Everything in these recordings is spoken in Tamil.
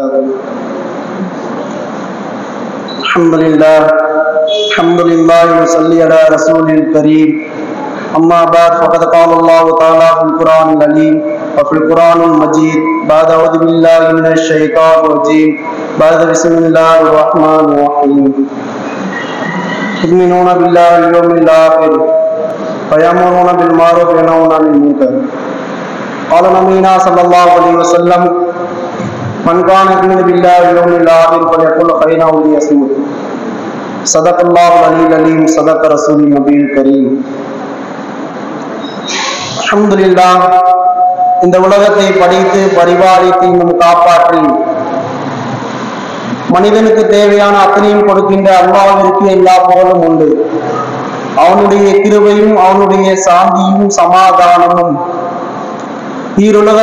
وبركاته الحمد لله الحمد لله وصلي على رسول الكريم أما بعد فقد قال الله تعالى في القرآن العليم وفي القرآن المجيد بعد أعوذ بالله من الشيطان الرجيم بعد بسم الله الرحمن الرحيم تؤمنون بالله واليوم الآخر ويأمرون بالمعروف وينهون عن المنكر قال نبينا صلى الله عليه وسلم من كان يؤمن بالله واليوم الآخر فليقل خيرا أو ليصمت صدق الله العلي العليم صدق رسول النبي الكريم அல்ஹம்துலில்லாஹ் இந்த உலகத்தை படைத்து பரிபாலித்து இன்னும் காப்பாற்றி மனிதனுக்கு தேவையான அத்தனையும் கொடுக்கின்ற அல்லாவிற்கு எல்லா புகழும் உண்டு அவனுடைய கிருபையும் அவனுடைய சாந்தியும் சமாதானமும் ஈருலக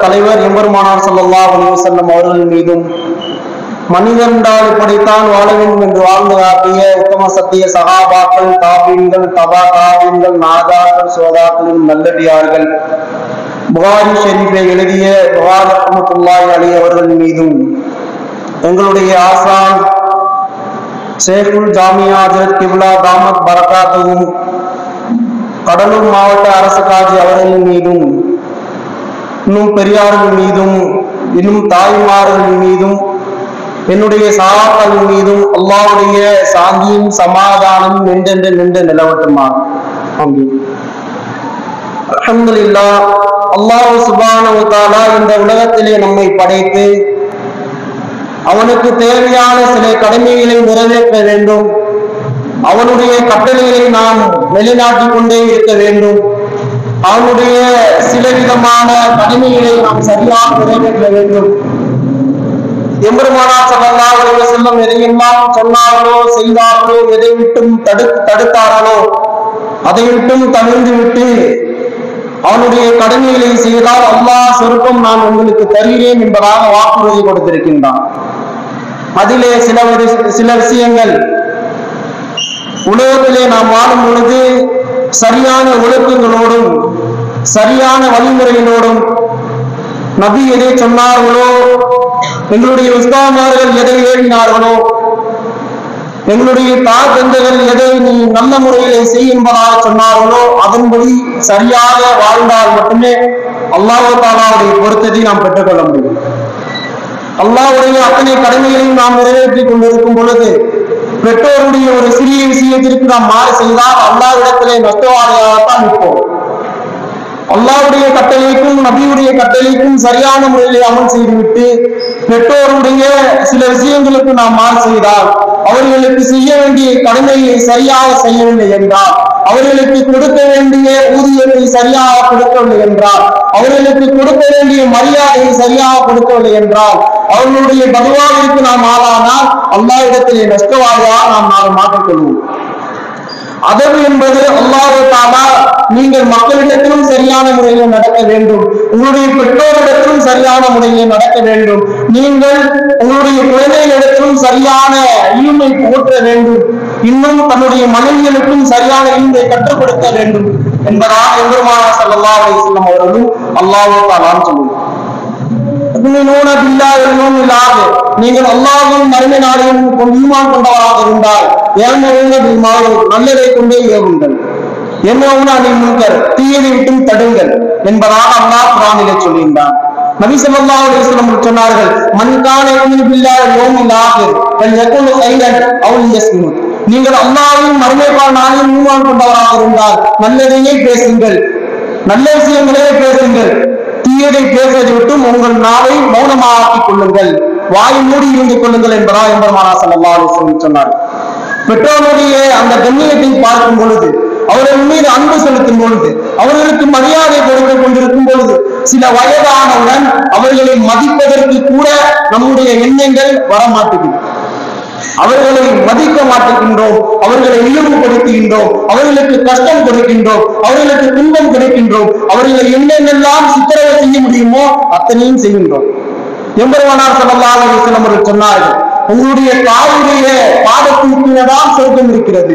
தலைவர் எம்பெருமானார் ஸல்லல்லாஹு அலைஹி அவர்கள் மீதும் மனிதன்டால் இப்படித்தான் வாழ வேண்டும் என்று வாழ்ந்து காட்டிய உத்தம சத்திய சகாபாக்கள் தாபீன்கள் தபா தாபீன்கள் நாதாக்கள் சோதாக்கள் நல்லடியார்கள். புகாரி ஷெரீஃபை எழுதிய புகார் ரஹ்மத்துல்லாஹி அலி அவர்கள் மீதும் எங்களுடைய ஆசான் ஷேகுல் ஜாமியா ஹஜரத் கிப்லா தாமத் பரகாத்துவும் கடலூர் மாவட்ட அரசு காஜி அவர்களின் மீதும் இன்னும் பெரியார்கள் மீதும் இன்னும் தாய்மார்கள் மீதும் என்னுடைய சகாக்கள் மீதும் அல்லாவுடைய சாந்தியும் சமாதானம் நின்றென்று நின்று நிலவட்டுமா? ஆமீன். அல்ஹம்துலில்லாஹ் அல்லாஹ் சுப்ஹானஹு இந்த உலகத்திலே நம்மை படைத்து அவனுக்கு தேவையான சில கடமைகளை நிறைவேற்ற வேண்டும். அவனுடைய கட்டளைகளை நாம் நிலைநாட்டிக் கொண்டே இருக்க வேண்டும். அவனுடைய சில விதமான கடமைகளை நாம் சரியாக நிறைவேற்ற வேண்டும். எம்பெருமானா ஸல்லல்லாஹு அவர்கள் செல்லும் எதையெல்லாம் சொன்னார்களோ செய்தார்களோ எதை விட்டும் தடு தடுத்தார்களோ அதை விட்டும் தவிர்ந்து விட்டு அவனுடைய கடமைகளை செய்தால் அல்லா சொருக்கம் நான் உங்களுக்கு தருகிறேன் என்பதாக வாக்குறுதி கொடுத்திருக்கின்றான். அதிலே சில ஒரு- சில விஷயங்கள். உலகத்திலே நாம் வாழும் பொழுது சரியான ஒழுக்கங்களோடும் சரியான வழிமுறைகளோடும் நபி எதை சொன்னார்களோ எங்களுடைய உஸ்தாமார்கள் எதை ஏறினார்களோ எங்களுடைய தாய் தந்தைகள் எதை நீ நல்ல முறையிலே செய் என்பதாக சொன்னார்களோ அதன்படி சரியாக வாழ்ந்தால் மட்டுமே அல்லாஹ் தாலாவுடைய பொருத்தத்தை நாம் பெற்றுக்கொள்ள முடியும். அல்லாவுடைய அத்தனை கடமைகளையும் நாம் நிறைவேற்றிக் கொண்டிருக்கும் பொழுது பெற்றோருடைய ஒரு சிறிய விஷயத்திற்கு நாம் மாறு செய்தால் அல்லாவிடத்திலே நஷ்டவாதியாகத்தான் நிற்போம் அல்லாவுடைய கட்டளைக்கும் நபியுடைய கட்டளைக்கும் சரியான முறையிலே அமல் செய்துவிட்டு பெற்றோருடைய சில விஷயங்களுக்கு நாம் மாறு செய்தால் அவர்களுக்கு செய்ய வேண்டிய கடமையை சரியாக செய்யவில்லை என்றால் அவர்களுக்கு கொடுக்க வேண்டிய ஊதியத்தை சரியாக கொடுக்கவில்லை என்றால் அவர்களுக்கு கொடுக்க வேண்டிய மரியாதையை சரியாக கொடுக்கவில்லை என்றால் அவர்களுடைய பகவானிற்கு நாம் ஆளானால் அல்லாஹ்விடத்திலே நஷ்டவாதியாக நாம் நாளை மாற்றிக்கொள்வோம். அதவு என்பது அல்லாஹ் தாலா நீங்கள் மக்களிடத்திலும் சரியான முறையில் நடக்க வேண்டும். உங்களுடைய பெற்றோரிடத்திலும் சரியான முறையில் நடக்க வேண்டும். நீங்கள் உங்களுடைய குழந்தைகளிடத்திலும் சரியான இனிமை போற்ற வேண்டும். இன்னும் தன்னுடைய மனைவிகளுக்கும் சரியான இனிமை கட்டுப்படுத்த வேண்டும். என்பதாக எம்பெருமானா ஸல்லல்லாஹு அலைஹி வஸல்லம் அவர்களும் அல்லாஹ் தாலான்னு சொல்லுவோம் துமினூன பில்லாஹி வல் யௌமில் நீங்கள் அல்லாஹ்வும் மறுமை நாளையும் கொண்டு ஈமான் கொண்டவராக இருந்தால் ஏமவுங்க பில் மாரூஃப் நல்லதை கொண்டே ஏவுங்கள் என்னவுனா நீ முன்கர்? தீயதை விட்டும் தடுங்கள் என்பதாக அல்லாஹ் குர்ஆனிலே சொல்கின்றான் நபி ஸல்லல்லாஹு அலைஹி வஸல்லம் சொன்னார்கள் மன் கான யுமினு பில்லாஹி வல் யௌமில் ஆகிர் ஃபல் யகுல் கைரன் அவ் யஸ்முத். நீங்கள் அல்லாஹ்வையும் மறுமை நாளையும் ஈமான் கொண்டவராக இருந்தால் நல்லதையே பேசுங்கள். நல்ல விஷயங்களே பேசுங்கள். தீயதை பேசுவதை விட்டும் உங்கள் நாவை மௌனமாக ஆக்கிக் கொள்ளுங்கள். வாய் மூடி இருந்து கொள்ளுங்கள் என்பதா எம்பெருமானா ஸல்லல்லாஹு அலைஹி சொன்னார் பெற்றோருடைய அந்த கண்ணியத்தை பார்க்கும் பொழுது அவர்கள் மீது அன்பு செலுத்தும் பொழுது அவர்களுக்கு மரியாதை கொடுத்து கொண்டிருக்கும் பொழுது சில வயதானவுடன் அவர்களை மதிப்பதற்கு கூட நம்முடைய எண்ணங்கள் வரமாட்டேங்குது அவர்களை மதிக்க மாட்டுகின்றோம் அவர்களை இழிவுபடுத்துகின்றோம் அவர்களுக்கு கஷ்டம் கொடுக்கின்றோம் அவர்களுக்கு துன்பம் கொடுக்கின்றோம் அவர்களை என்னென்னெல்லாம் சித்திரவதை செய்ய முடியுமோ அத்தனையும் செய்கின்றோம். எம்பெருமானார் ஸல்லல்லாஹு அலைஹி வஸல்லம் சொன்னார்கள் உங்களுடைய தாயுடைய பாதத்தின் சொர்க்கம் இருக்கிறது.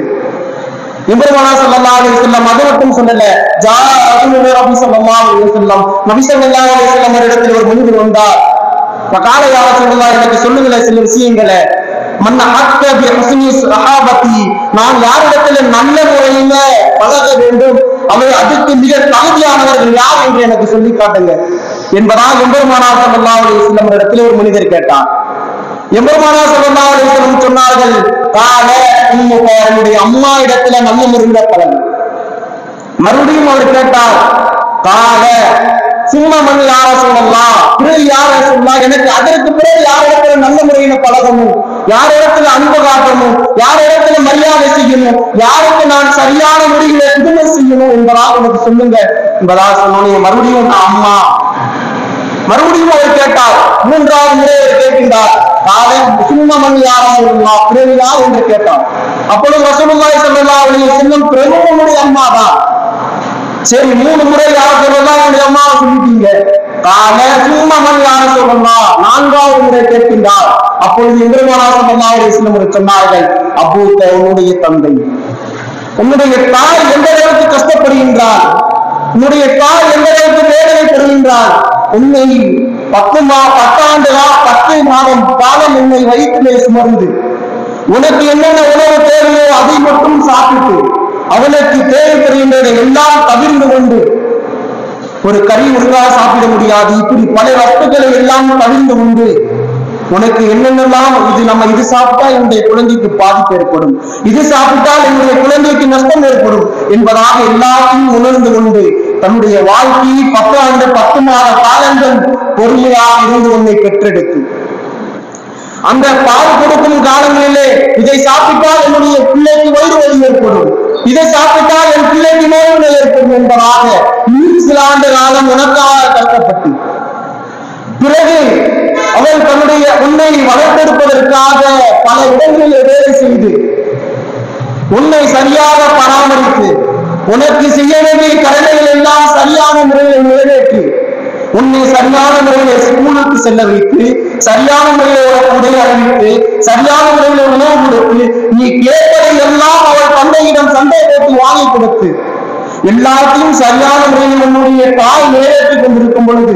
எம்பெருமானா ஸல்லல்லாஹு அலைஹி அது மட்டும் சொல்லல ஜா ரசூலுல்லாஹி நபி ஸல்லல்லாஹு அலைஹி வஸல்லம். நபி இடத்தில் ஒரு மனிதர் வந்தார். காலையாக சொல்லலாம் எனக்கு சொல்லுங்களேன் சில விஷயங்களை. மன்ன நான் யாரிடத்துல நல்ல முறையில பழக வேண்டும். அவர் அதுக்கு மிக தகுதியானவர்கள் யார் என்று எனக்கு சொல்லி காட்டுங்க. என்பதால் எம்பெருமானா ஸல்லல்லாஹு அலைஹி இடத்துல ஒரு மனிதர் கேட்டார். எம்பெருமானா ஸல்லல்லாஹு அலைஹி சொன்னார்கள் கால என்னுடைய அம்மா இடத்துல நல்ல முறையில பழகு. மறுபடியும் அவர் கேட்டார் கால சும்மா மண் யார சொல்லலாம் பிறகு யார சொல்லலாம் எனக்கு அதற்கு பிறகு யார் இடத்துல நல்ல முறையில பழகணும் யார் இடத்துல அன்பு காட்டணும் யார் இடத்துல மரியாதை செய்யணும் யாருக்கு நான் சரியான முறையில புதுமை செய்யணும் என்பதாக உனக்கு சொல்லுங்க. என்பதாக சொன்னோம் மறுபடியும் நான் அம்மா. மறுபடியும் அவர் கேட்டார். மூன்றாவது முறை அவர் கேட்கின்றார். காலம் மண் யாரும் சொல்லலாம் பிறகு யார்? என்று கேட்டார். அப்பொழுது ரசூலுல்லாஹி சொல்லலாம் அவளுடைய சின்னம் பிரபுவனுடைய அம்மா தான் சரி மூணு முறை யார் சொல்லலாம் என்னுடைய அம்மாவை சொல்லிட்டீங்க. கால சும்மமன் யார சொல்லலாம் நான்காவது முறை கேட்கின்றார். அப்பொழுது எம்பெருமானா ஸல்லல்லாஹு அலைஹி சொன்னார்கள் அபூத்த உன்னுடைய தந்தை. உன்னுடைய தாய் எந்த அளவுக்கு கஷ்டப்படுகின்றார் உன்னுடைய தாய் எந்த அளவுக்கு வேதனைப்படுகின்றார் உன்னை பத்து மா பத்தாண்டுகளா பத்து மாதம் காலம் உன்னை வயிற்றிலே சுமர்ந்து உனக்கு என்னென்ன உணவு தேவையோ அதை மட்டும் சாப்பிட்டு அவனுக்கு தேவைப்படுகின்றதை எல்லாம் தவிர்ந்து கொண்டு ஒரு கறி ஒழுங்காக சாப்பிட முடியாது. இப்படி பல வஸ்துக்களை எல்லாம் தவிர்ந்து கொண்டு உனக்கு என்னென்னலாம் இது நம்ம இது சாப்பிட்டா என்னுடைய குழந்தைக்கு பாதிப்பு ஏற்படும். இது சாப்பிட்டால் என்னுடைய குழந்தைக்கு நஷ்டம் ஏற்படும் என்பதாக எல்லாத்தையும் உணர்ந்து கொண்டு தன்னுடைய வாழ்க்கையை பத்து ஆண்டு பத்து மாத காலங்கள் பொறுமையாக இருந்து உன்னை பெற்றெடுத்து. அந்த பால் கொடுக்கும் காலங்களிலே இதை சாப்பிட்டால் என்னுடைய பிள்ளைக்கு வயிறு வலி ஏற்படும். இதை சாப்பிட்டால் என் பிள்ளைக்கு நோய் ஏற்படும் என்பதாக இன்னும் சில ஆண்டு காலம் உனக்காக கஷ்டப்பட்டு பிறகு அவள் தன்னுடைய உன்னை வளர்த்தெடுப்பதற்காக பல இடங்களில் வேலை செய்து உன்னை சரியாக பராமரித்து உனக்கு செய்ய வேண்டிய கடமைகள் எல்லாம் சரியான முறையில் நிறைவேற்றி உன்னை சரியான முறையில் ஸ்கூலுக்கு செல்ல வைத்து சரியான முறையில உடை அறிவித்து சரியான முறையில் உணவு கொடுத்து நீ கேட்பதை எல்லாம் அவள் தந்தையிடம் சண்டை போட்டு வாங்கி கொடுத்து எல்லாத்தையும் சரியான முறையில் உன்னுடைய தாய் நிறைவேற்றிக் கொண்டிருக்கும் பொழுது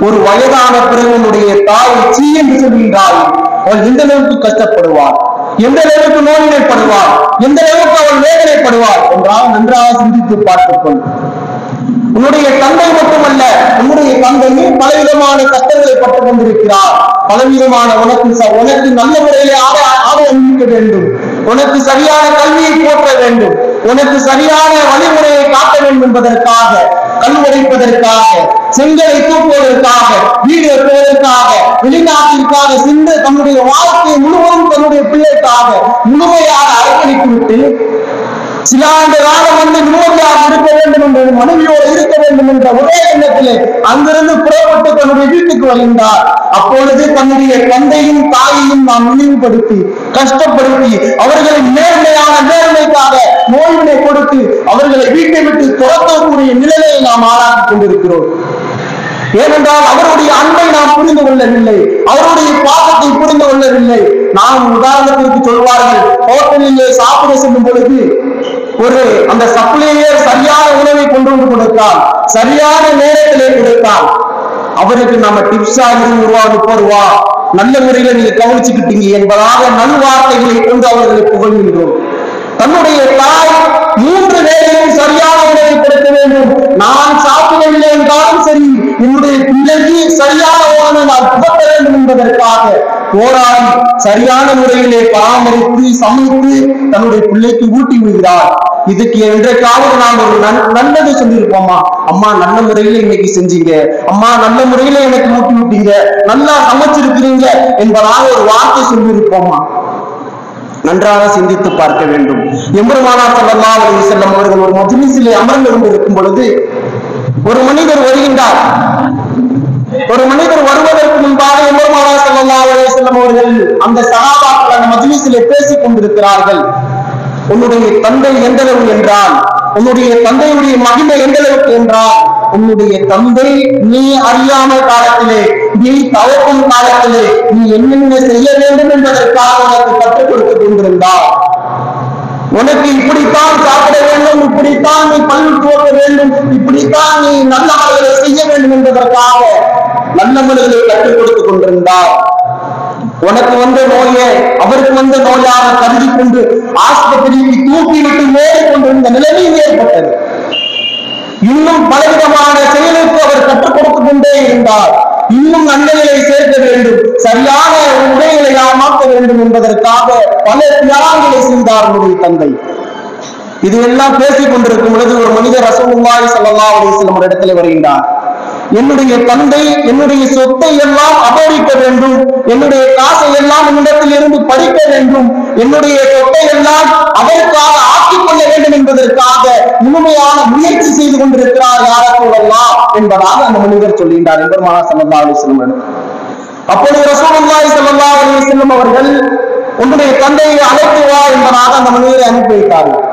ஒரு வயதான பிறகு உன்னுடைய தாய் சீ என்று சொல்கின்றாள். அவள் எந்த அளவுக்கு கஷ்டப்படுவாள்? எந்த அளவுக்கு நோயினைப்படுவாள்? எந்த அளவுக்கு அவள் வேதனைப்படுவாள்? என்றால் நன்றாக சிந்தித்து பார்த்துக் உன்னுடைய தந்தை மட்டுமல்ல உன்னுடைய தந்தையும் பலவிதமான கஷ்டங்களை பட்டுக் கொண்டிருக்கிறார். பலவிதமான உனக்கு உனக்கு நல்ல முறையிலே ஆட வேண்டும். உனக்கு சரியான கல்வியை போற்ற வேண்டும். உனக்கு சரியான வழிமுறையை காட்ட வேண்டும் என்பதற்காக கல் உடைப்பதற்காக செங்கலை தூக்குவதற்காக வீடு வெட்டுவதற்காக வெளிநாட்டிற்காக சிந்து தன்னுடைய வாழ்க்கையை முழுவதும் தன்னுடைய பிள்ளைக்காக முழுமையாக அர்ப்பணித்து விட்டு சில ஆண்டு காலம் வந்து நிம்மதியாக இருக்க வேண்டும் என்ற மனைவியோடு இருக்க வேண்டும் என்ற ஒரே எண்ணத்திலே அங்கிருந்து புறப்பட்டு தன்னுடைய வீட்டுக்கு வருகின்றார். அப்பொழுது தன்னுடைய தந்தையும் தாயையும் நாம் நினைவுபடுத்தி கஷ்டப்படுத்தி அவர்களை நேர்மையான நேர்மைக்காக நோய்வினை கொடுத்து அவர்களை வீட்டை விட்டு துரத்தக்கூடிய நிலையை நாம் ஆளாக்கிக் கொண்டிருக்கிறோம். ஏனென்றால் அவருடைய அன்பை நாம் புரிந்து கொள்ளவில்லை. அவருடைய பாசத்தை புரிந்து கொள்ளவில்லை. நாம் உதாரணத்திற்கு சொல்வார்கள் ஹோட்டலிலே சாப்பிட செல்லும் பொழுது ஒரு அந்த சப்ளையர் சரியான உணவை கொண்டு வந்து கொடுத்தால் சரியான நேரத்திலே கொடுத்தால் அவருக்கு நம்ம டிப்ஸா இருபது ரூபா முப்பது ரூபா நல்ல முறையில நீங்க கவனிச்சுக்கிட்டீங்க என்பதாக நல்வார்த்தைகளை கொண்டு அவர்களை புகழ்கின்றோம். தன்னுடைய தாய் மூன்று வேலையும் சரியான உணவை கொடுக்க வேண்டும். நான் சாப்பிடவில்லை என்றாலும் சரி என்னுடைய பிள்ளைக்கு சரியான உணவை நான் புகட்ட வேண்டும் என்பதற்காக போராடி சரியான முறையிலே பராமரித்து சமைத்து தன்னுடைய பிள்ளைக்கு ஊட்டி விடுகிறார். இதுக்கு என்றைக்காவது நாம் ஒரு நல்லது சொல்லியிருப்போமா அம்மா நல்ல முறையில இன்னைக்கு செஞ்சீங்க. அம்மா நல்ல முறையில எனக்கு ஊட்டி விட்டீங்க. நல்லா சமைச்சிருக்கிறீங்க என்பதாக ஒரு வார்த்தை சொல்லியிருப்போமா நன்றாக சிந்தித்து பார்க்க வேண்டும். எம்பெருமானார் ஸல்லல்லாஹு அலைஹி செல்லம் அவர்கள் ஒரு மஜ்லிஸிலே அமர்ந்து கொண்டிருக்கும் பொழுது ஒரு மனிதர் வருகின்றார். ஒரு மனிதர் வருவதற்கு முன்பாக எம்பெருமானார் ஸல்லல்லாஹு அலைஹி செல்லம் அவர்கள் அந்த சகாபாக்கள் அந்த மஜ்லிஸிலே பேசிக் கொண்டிருக்கிறார்கள். உன்னுடைய தந்தை எந்தளவு என்றான் என்றால் உன்னுடைய தந்தையுடைய மகிமை எந்தளவுக்கு என்றான் என்றால் உன்னுடைய தந்தை நீ அறியாமல் காலத்திலே நீ தவக்கும் காலத்திலே நீ என்னென்ன செய்ய வேண்டும் என்பதற்காக உனக்கு கற்றுக் கொடுத்துக் கொண்டிருந்தார் உனக்கு இப்படித்தான் சாப்பிட வேண்டும் இப்படித்தான் நீ பல் துவக்க வேண்டும் இப்படித்தான் நீ நல்ல அமல்களை செய்ய வேண்டும் என்பதற்காக நல்ல அமல்களை கற்றுக் கொடுத்துக் கொண்டிருந்தார் உனக்கு வந்த நோயை அவருக்கு வந்த நோயாக கருதி கொண்டு ஆஸ்பத்திரிக்கு தூக்கிவிட்டு ஓடிக்கொண்டிருந்த நிலைமையும் ஏற்பட்டது. இன்னும் பலவிதமான செயலுக்கு அவர் கற்றுக் கொடுத்துக் கொண்டே இருந்தார். இன்னும் நன்மைகளை சேர்க்க வேண்டும் சரியான உடைகளை ஆமாக்க வேண்டும் என்பதற்காக பல தியாகங்களை செய்தார் நம்முடைய தந்தை. இது எல்லாம் பேசிக் கொண்டிருக்கும் பொழுது ஒரு மனிதர் ரசூலுல்லாஹி ஸல்லல்லாஹு அலைஹி வஸல்லம் ஒரு இடத்துல வருகின்றார். என்னுடைய தந்தை என்னுடைய சொத்தை எல்லாம் அபகரிக்க வேண்டும். என்னுடைய காசை எல்லாம் என்னிடத்தில் இருந்து பறிக்க வேண்டும். என்னுடைய சொத்தை எல்லாம் அவருக்காக ஆக்கிக் கொள்ள வேண்டும் என்பதற்காக முழுமையான முயற்சி செய்து கொண்டிருக்கிறார் யாரக்கூடலாம் என்பதாக அந்த மனிதர் சொல்லுகின்றார் என்பருமான ஸல்லல்லாஹு அலைஹி வஸல்லம் அப்பொழுது ரசூலுல்லாஹி ஸல்லல்லாஹு அலைஹி அவர்கள் உன்னுடைய தந்தையை அழைத்து வா என்பதாக அந்த மனிதரை அனுப்பி வைத்தார்கள்.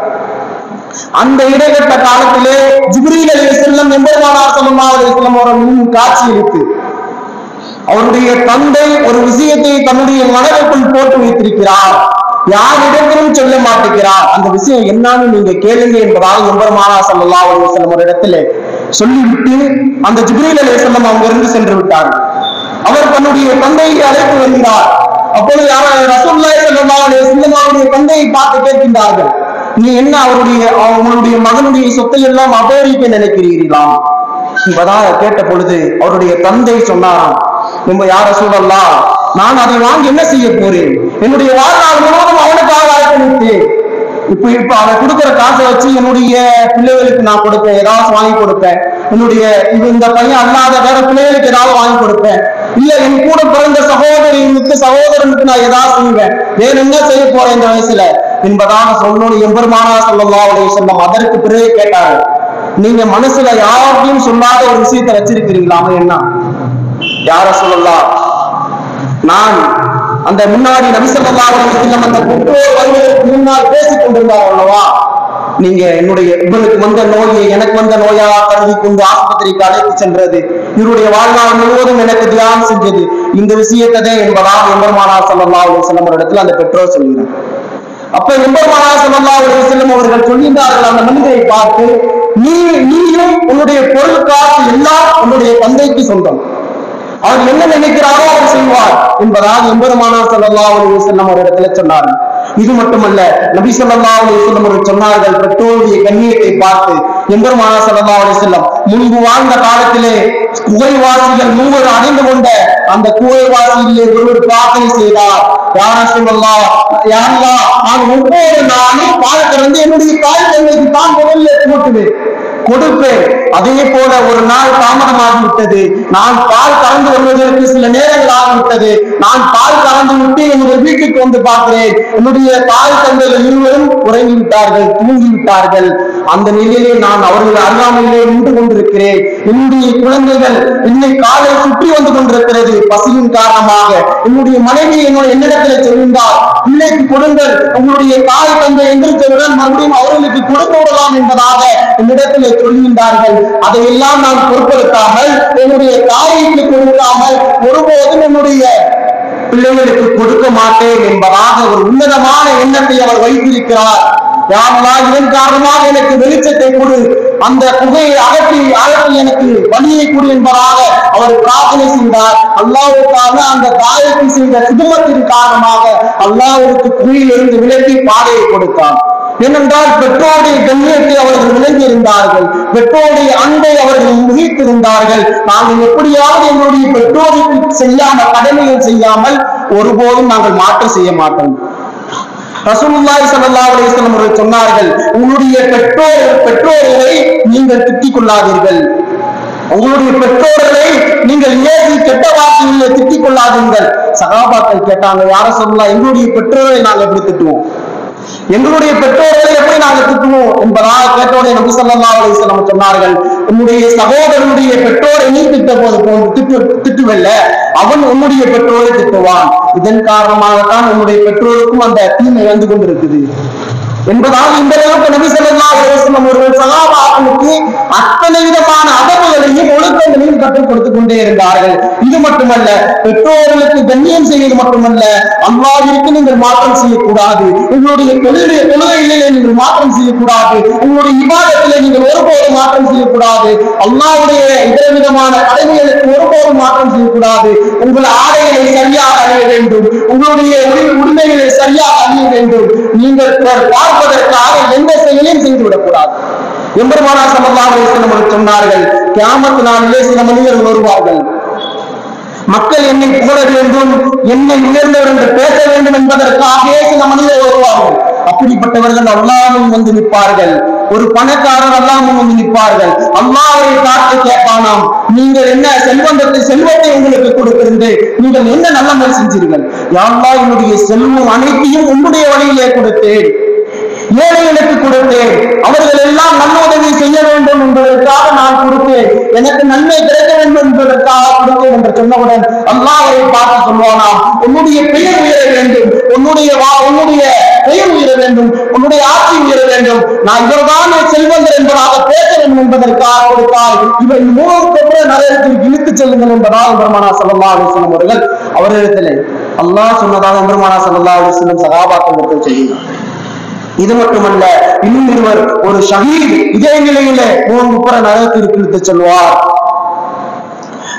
அந்த இடைப்பட்ட காலத்திலே ஜிப்ரீல் அலி செல்லம் எம்பெருமானார் ஸல்லல்லாஹு அலைஹி வஸல்லம் அவர்கள் இருக்கு அவருடைய தந்தை ஒரு விஷயத்தை தன்னுடைய மனதிற்குள் போட்டு வைத்திருக்கிறார். யாரிடத்திலும் சொல்ல மாட்டேங்கிறார். அந்த விஷயம் என்னன்னு நீங்க கேளுங்க என்பதால் எம்பெருமானா ஸல்லல்லாஹு அலைஹி வஸல்லம் ஒரு இடத்துல சொல்லிவிட்டு அந்த ஜிப்ரீல் செல்லம் அவங்க இருந்து சென்று விட்டார். அவர் தன்னுடைய தந்தையை அழைத்து வருகிறார். அப்பொழுது யார் ரசூலுல்லாஹி செல்லமாவுடைய அலைஹி அவருடைய தந்தையை பார்த்து கேட்கின்றார்கள். நீ என்ன அவருடைய அவங்களுடைய மகனுடைய சொத்தை எல்லாம் அபகரிக்க நினைக்கிறீர்களாம் என்பதாக கேட்ட பொழுது அவருடைய தந்தை சொன்னாராம் நம்ம யார சூழல்லாம் நான் அதை வாங்கி என்ன செய்ய போறேன்? என்னுடைய வாழ்நாள் முழுவதும் அவனுக்காக அர்ப்பணித்தேன் இப்ப இப்ப அவன் கொடுக்குற காசை வச்சு என்னுடைய பிள்ளைகளுக்கு நான் கொடுப்பேன் ஏதாவது வாங்கி கொடுப்பேன். என்னுடைய இந்த பையன் அல்லாத வேற பிள்ளைகளுக்கு ஏதாவது வாங்கி கொடுப்பேன். இல்ல என் கூட பிறந்த சகோதரிக்கு சகோதரனுக்கு நான் ஏதாவது செய்வேன் வேற என்ன செய்ய போறேன் இந்த வயசுல? என்பதாக சொன்னோடு எம்பெருமானா ஸல்லல்லாஹு அலைஹி அதற்கு பிறகு கேட்டாரு நீங்க மனசுல யார்கிட்டயும் சொல்லாத ஒரு விஷயத்தை வச்சிருக்கிறீங்களா? என்ன? யார சொல்லலாம் நான் அந்த முன்னாடி நபி அந்த பெற்றோர் வருவதற்கு முன்னால் பேசிக் கொண்டிருந்தார் அல்லவா? நீங்க என்னுடைய இவனுக்கு வந்த நோயை எனக்கு வந்த நோயா கருதி கொண்டு ஆஸ்பத்திரிக்கு அழைத்து சென்றது. இவருடைய வாழ்நாள் முழுவதும் எனக்கு தியானம் செஞ்சது. இந்த விஷயத்ததே என்பதால் எம்பெருமானார் ஸல்லல்லாஹு அலைஹி வஸல்லம் இடத்துல அந்த பெற்றோர் சொல்கிறார். அப்ப எம்பெருமானா ஸல்லல்லாஹு அலைஹி செல்லும் அவர்கள் சொல்கின்றார்கள் அந்த மனிதரை பார்த்து நீ நீயும் உன்னுடைய பொருள் காசு எல்லாம் உன்னுடைய தந்தைக்கு சொந்தம். அவர் என்ன நினைக்கிறாரோ அவர் செய்வார் என்பதால் எம்பெருமானார் ஸல்லல்லாஹு ஒரு வஸல்லம் ஒரு இடத்துல சொன்னார் இது மட்டுமல்ல நபி சொல்லா அலைஹி அவர்கள் சொன்னார்கள் பெற்றோருடைய கண்ணியத்தை பார்த்து எம்பெருமானார் சல்லா அலைஹி வஸல்லம் முன்பு வாழ்ந்த காலத்திலே குகைவாசிகள் மூவர் அடைந்து கொண்ட அந்த குகைவாசியிலே ஒருவர் பிரார்த்தனை செய்தார். யாரா சொல்லலாம் யாரா நான் ஒவ்வொரு நாளும் பால் திறந்து என்னுடைய தாய் தந்தைக்கு தான் முதல்ல போட்டுவேன். கொடுப்பேன் அதே போல ஒரு நாள் தாமதமாகிவிட்டது. நான் பால் கறந்து வருவதற்கு சில நேரங்கள் ஆகிவிட்டது நான் பால் கறந்து விட்டு என்னுடைய வீட்டுக்கு வந்து பார்க்கிறேன். என்னுடைய தாய் தந்தைகள் இருவரும் உறங்கி விட்டார்கள் தூங்கி விட்டார்கள் அந்த நிலையிலே நான் அவர்கள் அருகாமையிலே நின்று கொண்டிருக்கிறேன். என்னுடைய குழந்தைகள் என்னை காலை சுற்றி வந்து கொண்டிருக்கிறது. பசியின் காரணமாக என்னுடைய மனைவி என்னோட என்னிடத்தில் சொல்கின்றார் பிள்ளைக்கு கொடுங்கள். உங்களுடைய தாய் தந்தை எந்திரித்தவுடன் மறுபடியும் அவர்களுக்கு கொடுத்து விடலாம் என்பதாக என்னிடத்தில் சொல்கின்றார்கள். அதையெல்லாம் நான் பொருட்படுத்தாமல் என்னுடைய தாய்க்கு கொடுக்காமல் ஒருபோதும் என்னுடைய பிள்ளைகளுக்கு கொடுக்க மாட்டேன் என்பதாக ஒரு உன்னதமான எண்ணத்தை அவர் வைத்திருக்கிறார். யாரெல்லாம் இதன் காரணமாக எனக்கு வெளிச்சத்தை கொடு அந்த புகையை அகற்றி அகற்றி எனக்கு வழியை கொடு என்பதாக அவர் பிரார்த்தனை செய்தார். அல்லாவுக்காக அந்த தாயத்தை செய்த குடும்பத்தின் காரணமாக அல்லாவுக்கு குழியிலிருந்து விலக்கி பாதையை கொடுத்தார் ஏனென்றால் பெற்றோருடைய கண்ணியத்தை அவர்கள் விளங்கியிருந்தார்கள். பெற்றோருடைய அன்பை அவர்கள் முகித்திருந்தார்கள். நாங்கள் எப்படியாவது எங்களுடைய பெற்றோருக்கு செய்யாமல் கடமைகள் செய்யாமல் ஒருபோதும் நாங்கள் மாற்றம் செய்ய மாட்டோம். ரசூலுல்லாய் சல்லா அலைஹி அவர்கள் சொன்னார்கள் உங்களுடைய பெற்றோர் பெற்றோர்களை நீங்கள் திட்டிக் கொள்ளாதீர்கள் உங்களுடைய பெற்றோர்களை நீங்கள் ஏசி கெட்ட வார்த்தைகளை திட்டிக் கொள்ளாதீர்கள் சகாபாக்கள் கேட்டாங்க யார சொல்லலாம் எங்களுடைய பெற்றோரை நாங்கள் எப்படி திட்டுவோம்? எங்களுடைய பெற்றோர்களை எப்படி நாங்கள் திட்டுவோம் என்பதாக கேட்டோடைய நபி சொல்லா அலைஹி சொன்னார்கள். உன்னுடைய சகோதரனுடைய பெற்றோரை நீ திட்ட போது போன்று திட்டு திட்டுவல்ல. அவன் உன்னுடைய பெற்றோரை திட்டுவான். இதன் காரணமாகத்தான் உன்னுடைய பெற்றோருக்கும் அந்த தீமை வந்து கொண்டிருக்குது. என்பதால் இந்த அளவுக்கு நபி ஸல்லல்லாஹு அலைஹி அவர்கள் சகாபாக்களுக்கு அத்தனை விதமான அதவுகளையும் ஒழுக்கங்களையும் கற்றுக் கொடுத்துக் கொண்டே இருந்தார்கள். இது மட்டுமல்ல பெற்றோர்களுக்கு கண்ணியம் செய்வது மட்டுமல்ல அல்லாவிற்கு நீங்கள் மாற்றம் செய்யக்கூடாது. உங்களுடைய தொழிலை தொழுகையிலே நீங்கள் மாற்றம் செய்யக்கூடாது. உங்களுடைய விவாதத்திலே நீங்கள் ஒருபோதும் மாற்றம் செய்யக்கூடாது. அல்லாவுடைய இதர விதமான கடமைகளுக்கு ஒருபோதும் மாற்றம் செய்யக்கூடாது. உங்கள் ஆடைகளை சரியாக அணிய வேண்டும். உங்களுடைய உரிமைகளை சரியாக அணிய வேண்டும். நீங்கள் பார்ப்பதற்காக எந்த செயலையும் செய்துவிடக்கூடாது எம்பெருமானா சல்லல்லாஹு அலைஹி சொன்னார்கள் கிராமத்து நாளிலே சில மனிதர்கள் வருவார்கள். மக்கள் என்னை புகழ வேண்டும் என்னை உயர்ந்தவர் என்று பேச வேண்டும் என்பதற்காக சில மனிதர்கள் வருவார்கள். அப்படிப்பட்டவர்கள் அல்லாமும் வந்து நிற்பார்கள். ஒரு பணக்காரர் அல்லாமும் வந்து நிற்பார்கள். அல்லாவை காத்து கேட்பானாம். நீங்கள் என்ன செல்வந்தத்தை செல்வத்தை உங்களுக்கு கொடுத்திருந்து நீங்கள் என்ன நல்ல செஞ்சீர்கள்? யாழ்லா என்னுடைய செல்வம் அனைத்தையும் உங்களுடைய வழியிலே கொடுத்தேன். ஏழைகளுக்கு கொடுத்தேன் அவர்கள் எல்லாம் நல்ல உதவி செய்ய வேண்டும் என்பதற்காக நான் கொடுத்தேன். எனக்கு நன்மை கிடைக்க வேண்டும் என்பதற்காக கொடுத்தேன் என்று சொன்னவுடன் அவரை பார்த்து சொல்வானா உன்னுடைய பெயர் உயர வேண்டும். உன்னுடைய வா- உன்னுடைய பெயர் உயர வேண்டும். உன்னுடைய ஆட்சி உயர வேண்டும். நான் இவர்தான் செல்வந்தர் என்பதாக பேச வேண்டும் என்பதற்காக கொடுத்தால் இவை மூணுக்கு அப்புறம் நரகத்திற்கு இழுத்துச் செல்லுங்கள் என்பதால் பெருமானா சல்லா அலிஸ்லம் அவர்கள் அவரிடத்திலே அல்லாஹ் சொன்னதாக பெருமானா சல்லா அலிஸ்லம் சகாபாக்கள் செய்கிறார் இது மட்டுமல்ல இன்னும் இருவர் ஒரு ஷஹீத் இதே நிலையில மூன்று நகரத்திற்கு நரகத்திற்கு இழுத்துச் செல்வார்.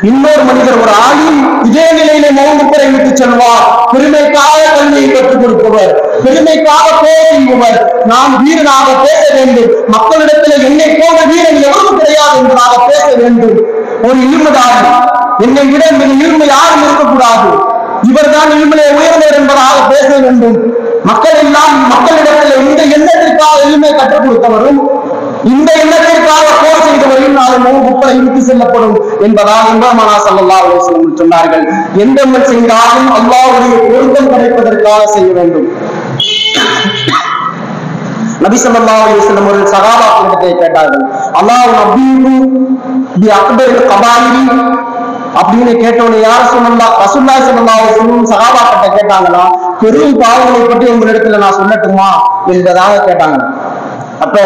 இன்னொரு மனிதர் ஒரு ஆளும் இதே நிலையில மூன்று புற செல்வார். பெருமைக்காக கல்வியை கற்றுக் கொடுப்பவர் பெருமைக்காக பேசுபவர் நான் வீரனாக பேச வேண்டும். மக்களிடத்தில் என்னை போல வீரன் எவரும் கிடையாது என்பதாக பேச வேண்டும். ஒரு இருமதாரி என்னை விட மிக இருமை யாரும் இருக்கக்கூடாது. இவர்தான் இருமலை உயர்ந்தவர் என்பதாக பேச வேண்டும். மக்கள் எல்லாம் மக்களிடத்தில் இந்த எண்ணத்திற்காக எளிமை கற்றுக் கொடுத்தவரும் இந்த எண்ணத்திற்காக போர் செய்தவரையும் நாளை மூன்று இழுத்து செல்லப்படும் என்பதால் இம்ராமனா சல்லா அலுவலம் சொன்னார்கள் எந்த செய்தாலும் அல்லாவுடைய பொருத்தம் கிடைப்பதற்காக செய்ய வேண்டும். நபி ஸல்லல்லாஹு அலைஹி வஸல்லம் அவர்கள் கேட்டார்கள் அல்லாஹ் பி அக்பரில் கபாயிரி அப்படின்னு கேட்டவனை யார் சொல்லலாம் ரசூலுல்லாஹி ஸல்லல்லாஹு அலைஹி வஸல்லம் சகாபாக்கிட்ட கேட்டாங்களா பெரும் பாவங்களை பற்றி உங்களிடத்துல நான் சொல்லட்டுமா என்பதாக கேட்டாங்க. அப்ப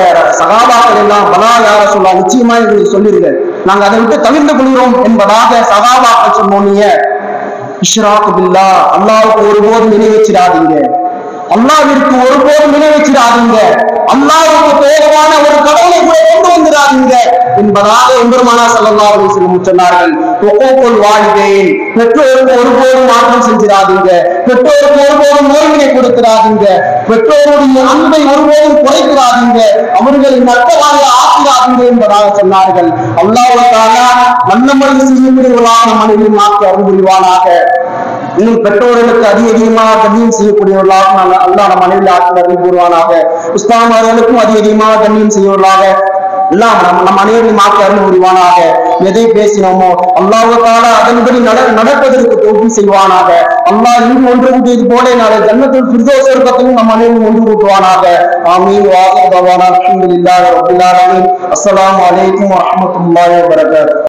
சகாபாக்கள் எல்லாம் பலா யார நிச்சயமா எங்களுக்கு சொல்லிருங்க நாங்க அதை விட்டு தவிர்த்து கொள்கிறோம் என்பதாக சகாபாக்கள் சொன்னோன்னீங்க இஷ்ராக்கு பில்லா அல்லாவுக்கு ஒருபோதும் நினை வச்சிடாதீங்க. அல்லாவிற்கு ஒருபோதும் நினைவச்சிடாதீங்க. அல்லாவுக்கு தேவையான ஒரு கடவுளை கூட கொண்டு வந்துடாதீங்க. என்பதாக எம்பெருமானா சல்லா அலைஹி வஸல்லம் சொன்னார்கள். ஒக்கோக்கோல் வாழ்வேன் பெற்றோருக்கு ஒருபோதும் மாற்றம் செஞ்சிடாதீங்க. பெற்றோருக்கு ஒருபோதும் நோய்வினை கொடுத்துடாதீங்க. பெற்றோருடைய அன்பை ஒருபோதும் குறைக்கிறாதீங்க அவர்களை நட்டமாக ஆக்கிறாதீங்க என்பதாக சொன்னார்கள். அல்லாவுக்காக நல்ல நல்லமலை செய்யக்கூடியவர்களான மனிதன் மாற்றி அருள் புரிவானாக. இன்னும் பெற்றோர்களுக்கு அதிக அதிகமாக கண்ணியம் செய்யக்கூடியவர்களாக நாங்கள் அல்லாஹ் நம் மனைவியில் ஆட்சி அருள் கூறுவானாக உஸ்தாமார்களுக்கும் அதிக அதிகமாக கண்ணியம் செய்யவர்களாக எல்லாம் நம் நம் அனைவரையும் மாற்றி அருள் புரிவானாக எதை பேசினோமோ அல்லாஹால அதன்படி நட நடப்பதற்கு தோல்வி செய்வானாக அல்லாஹ் இன்னும் ஒன்று கூட்டியது போல நாளை ஜன்னத்தில் பிரதோஷத்திலும் நம் அனைவரும் ஒன்று கூட்டுவானாக ஆமீன் வாசல் பவானா அல்ஹம்துலில்லாஹி ரப்பில் ஆலமீன் அஸ்ஸலாமு அலைக்கும் வரஹ்மத்துல்லாஹி வபரகாத்துஹு